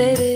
faded